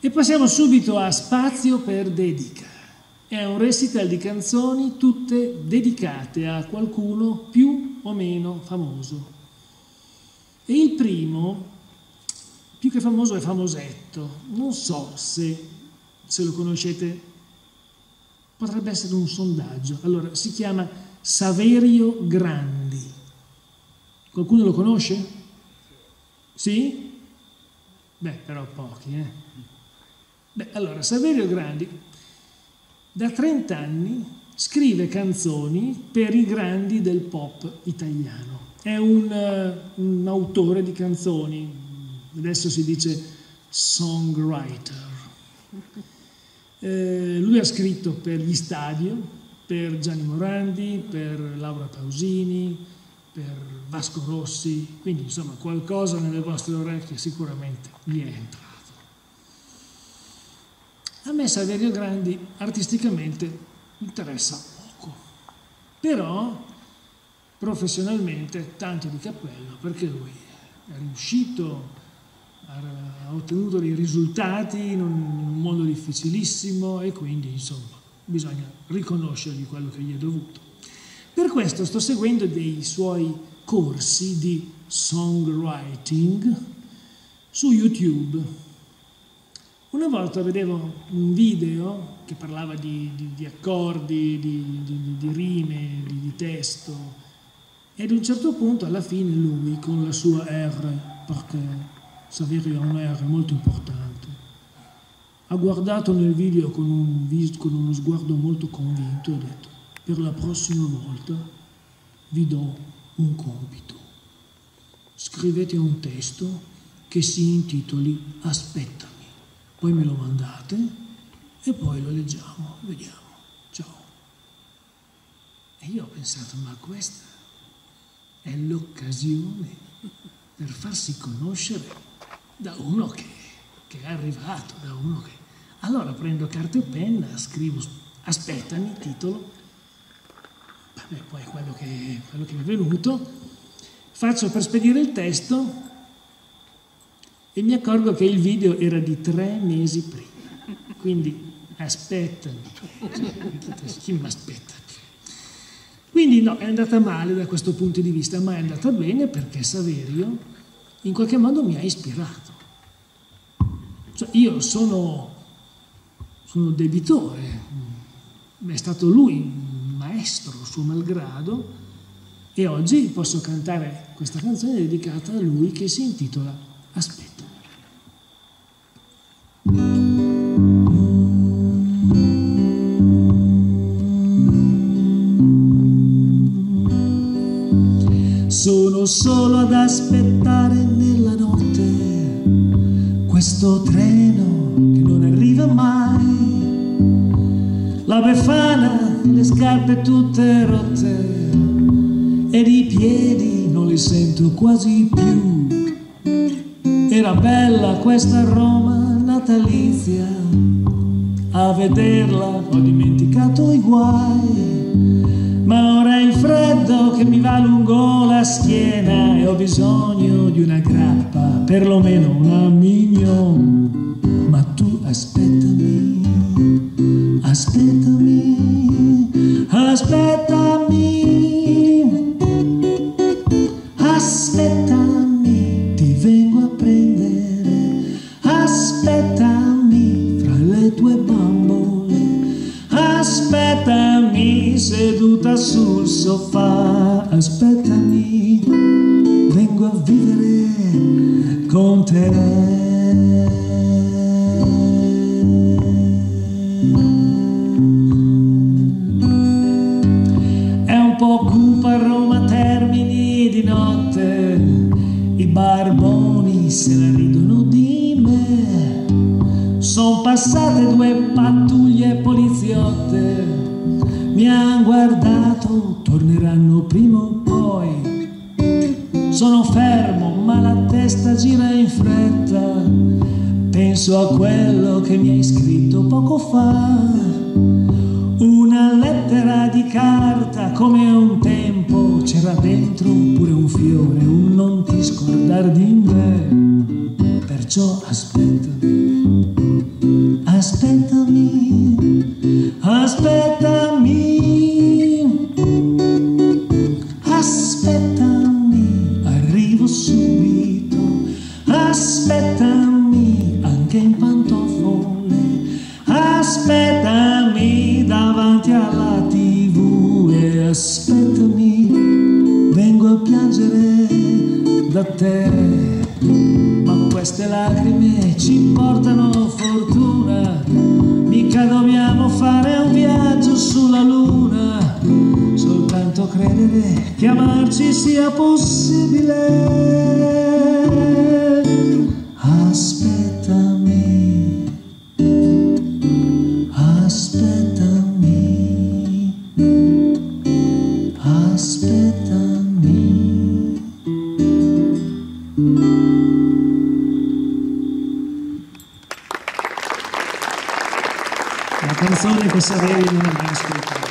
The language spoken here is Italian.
E passiamo subito a Spazio per dedica. È un recital di canzoni tutte dedicate a qualcuno più o meno famoso. E il primo, più che famoso, è famosetto. Non so se, se lo conoscete, potrebbe essere un sondaggio. Allora, si chiama Saverio Grandi. Qualcuno lo conosce? Sì? Beh, però pochi, eh? Beh, allora, Saverio Grandi da 30 anni scrive canzoni per i grandi del pop italiano. È un, uh, un autore di canzoni, adesso si dice songwriter. Eh, lui ha scritto per gli Stadio, per Gianni Morandi, per Laura Pausini, per Vasco Rossi, quindi insomma qualcosa nelle vostre orecchie sicuramente gli è entrato. A me Saverio Grandi artisticamente interessa poco, però professionalmente tanto di cappello perché lui è riuscito, ha ottenuto dei risultati in un mondo difficilissimo e quindi insomma bisogna riconoscergli quello che gli è dovuto. Per questo sto seguendo dei suoi corsi di songwriting su YouTube una volta vedevo un video che parlava di, di, di accordi, di, di, rime, di, testo e ad un certo punto alla fine lui con la sua R, perché Saverio ha un R molto importante, ha guardato nel video con, un, con uno sguardo molto convinto e ha detto per la prossima volta vi do un compito. Scrivete un testo che si intitoli Aspettami poi me lo mandate e poi lo leggiamo, vediamo. Ciao. E io ho pensato, ma questa è l'occasione per farsi conoscere da uno che, che, è arrivato, da uno che... Allora prendo carta e penna, scrivo, aspettami, titolo, vabbè, poi quello che, quello che mi è venuto, faccio per spedire il testo e mi accorgo che il video era di tre mesi prima. Quindi aspettami, chi mi aspetta? Quindi no, è andata male da questo punto di vista, ma è andata bene perché Saverio in qualche modo mi ha ispirato. Cioè, io sono, sono debitore, è stato lui un maestro suo malgrado e oggi posso cantare questa canzone dedicata a lui che si intitola Aspetta. Sono solo ad aspettare nella notte questo treno che non arriva mai. La befana, le scarpe tutte rotte ed i piedi non li sento quasi più. Era bella questa Roma natalizia, a vederla ho dimenticato i guai ma ora è il freddo che mi va lungo la schiena e ho bisogno di una grappa, perlomeno una mignon. Ma tu aspettami, aspettami, aspettami, aspettami seduto sul sofà, aspettami, vengo a vivere con te. È un po' cupa Roma Termini di notte, i barboni se la ridono di. Sono passate due pattuglie poliziotte mi han guardato, torneranno prima o poi. Sono fermo, ma la testa gira in fretta. Penso a quello che mi hai scritto poco fa. Una lettera di carta come un tempo c'era dentro pure un fiore, un non ti scordar di me. Perciò aspettami aspettami, aspettami, aspettami, arrivo subito, aspettami anche in pantofole, aspettami davanti alla tv e aspettami, vengo a piangere da te. Queste lacrime ci portano fortuna, mica dobbiamo fare un viaggio sulla luna, soltanto credere che amarci sia possibile. Canzone che Savelli non ha mai ascoltato.